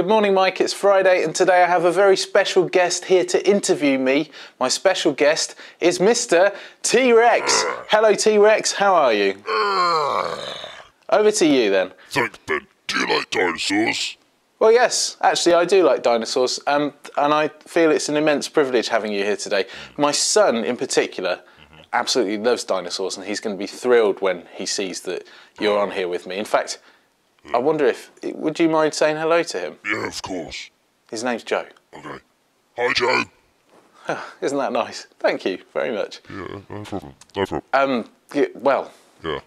Good morning, Mike. It's Friday, and today I have a very special guest here to interview me. My special guest is Mr. T Rex. Hello, T Rex. How are you? Over to you then. Thanks, Ben. Do you like dinosaurs? Well, yes, actually, I do like dinosaurs, um, and I feel it's an immense privilege having you here today. My son, in particular, absolutely loves dinosaurs, and he's going to be thrilled when he sees that you're on here with me. In fact, I wonder if would you mind saying hello to him? Yeah, of course. His name's Joe. Okay. Hi, Joe. Isn't that nice? Thank you very much. Yeah, no problem. No problem. Um, y- well, Yeah.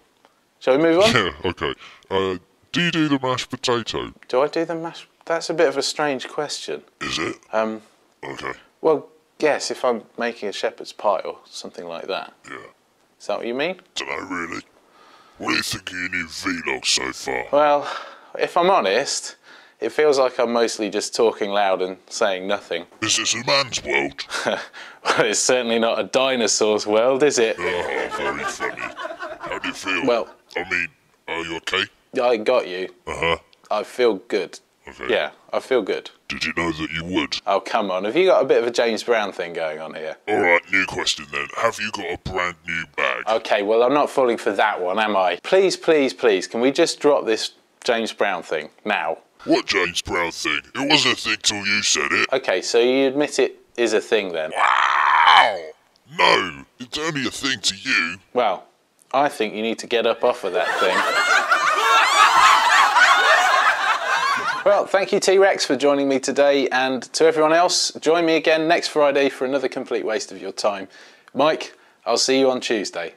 shall we move on? Yeah, okay. Uh, do you do the mashed potato? Do I do the mash? That's a bit of a strange question. Is it? Um, Okay. well, yes, if I'm making a shepherd's pie or something like that. Yeah. Is that what you mean? Dunno, really. What do you think of your new vlog so far? Well, if I'm honest, it feels like I'm mostly just talking loud and saying nothing. Is this a man's world? well, it's certainly not a dinosaur's world, is it? Oh, very funny. How do you feel? Well- I mean, are you okay? I got you. Uh huh. I feel good. Okay. Yeah, I feel good. Did you know that you would? Oh, come on. Have you got a bit of a James Brown thing going on here? Alright, new question then. Have you got a brand new bag? Okay, well, I'm not falling for that one, am I? Please, please, please, can we just drop this James Brown thing now? What James Brown thing? It wasn't a thing till you said it. Okay, so you admit it is a thing then? Wow! No, it's only a thing to you. Well, I think you need to get up off of that thing. Well, thank you, T Rex, for joining me today, and to everyone else, join me again next Friday for another complete waste of your time. Mike, I'll see you on Tuesday.